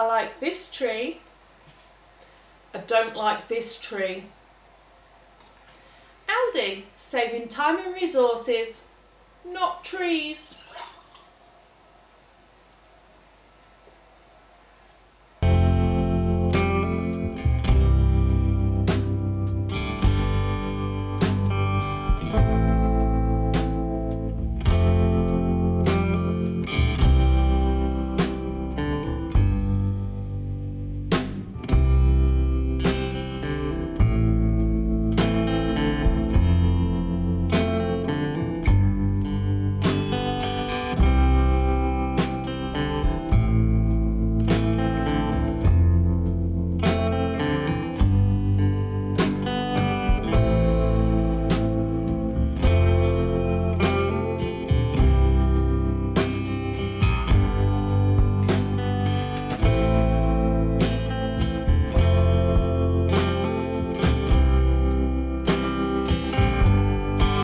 I like this tree. I don't like this tree. Aldi, saving time and resources, not trees.